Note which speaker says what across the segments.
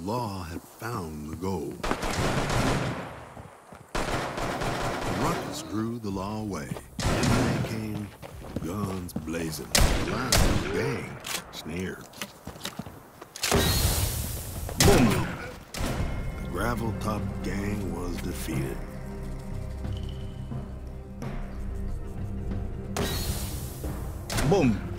Speaker 1: law had found the gold. The ruckus drew the law away. In they came, guns blazing. The last gang sneered. Boom! The gravel top gang was defeated. Boom!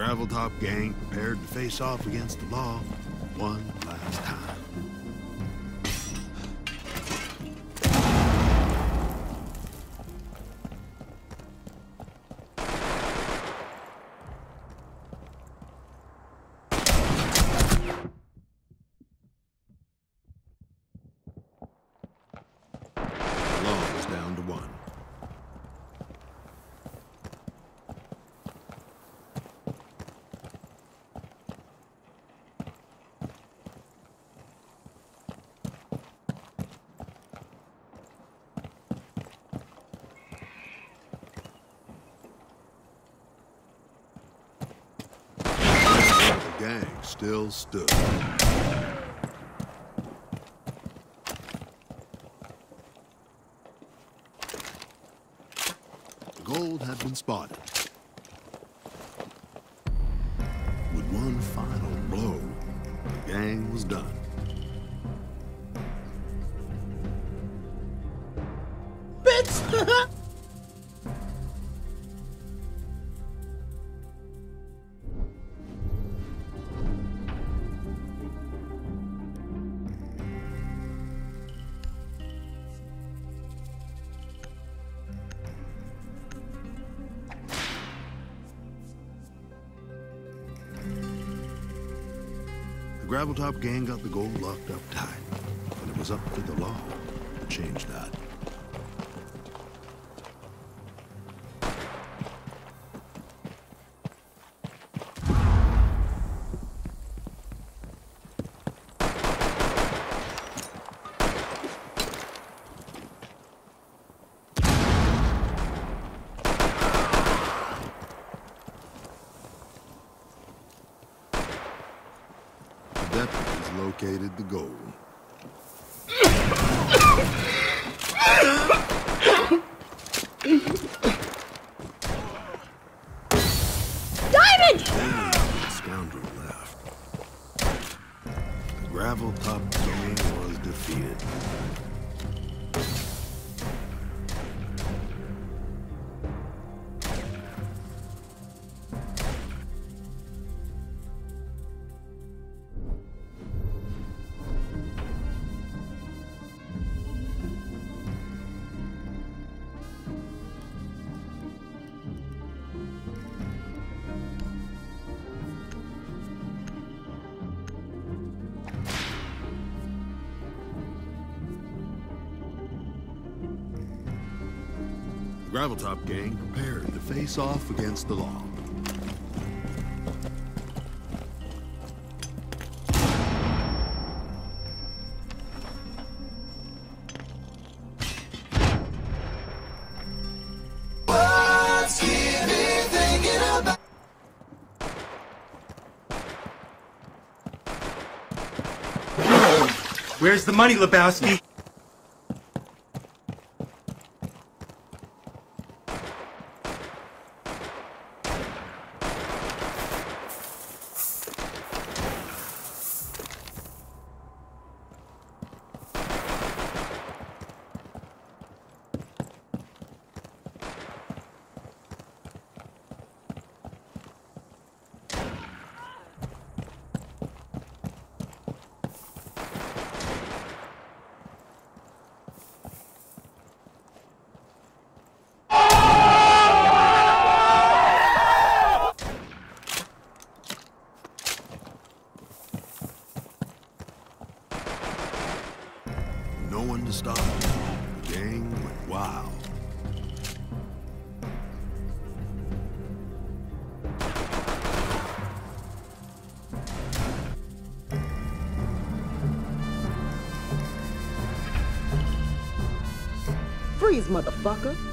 Speaker 1: Gravel top gang prepared to face off against the law one last time. Still stood. Gold had been spotted. With one final blow, the gang was done. Graveltop gang got the gold locked up tight, but it was up to the law to change that. The located the gold.
Speaker 2: Diamond!
Speaker 1: Only scoundrel left. The Graveltop gang was defeated. The Graveltop gang prepared to face off against the law.
Speaker 3: Where's the money, Lebowski?
Speaker 1: no one to stop. The gang went wild.
Speaker 4: Freeze, motherfucker!